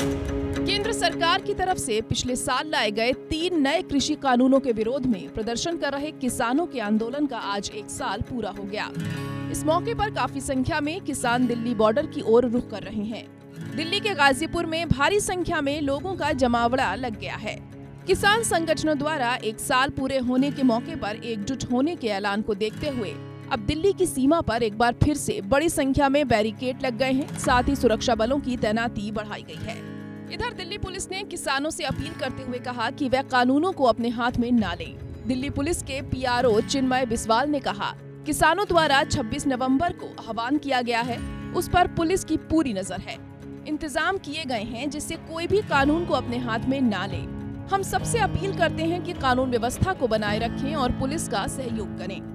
केंद्र सरकार की तरफ़ से पिछले साल लाए गए तीन नए कृषि कानूनों के विरोध में प्रदर्शन कर रहे किसानों के आंदोलन का आज एक साल पूरा हो गया। इस मौके पर काफ़ी संख्या में किसान दिल्ली बॉर्डर की ओर रुख कर रहे हैं। दिल्ली के गाजीपुर में भारी संख्या में लोगों का जमावड़ा लग गया है। किसान संगठनों द्वारा एक साल पूरे होने के मौके पर एकजुट होने के ऐलान को देखते हुए अब दिल्ली की सीमा पर एक बार फिर से बड़ी संख्या में बैरिकेड लग गए हैं। साथ ही सुरक्षा बलों की तैनाती बढ़ाई गई है। इधर दिल्ली पुलिस ने किसानों से अपील करते हुए कहा कि वह कानूनों को अपने हाथ में न लें। दिल्ली पुलिस के P R O Chinmay Biswal ने कहा, किसानों द्वारा 26 नवंबर को आह्वान किया गया है। उस पर पुलिस की पूरी नज़र है। इंतज़ाम किए गए हैं जिससे कोई भी कानून को अपने हाथ में ना ले। हम सबसे अपील करते हैं कि कानून व्यवस्था को बनाए रखें और पुलिस का सहयोग करें।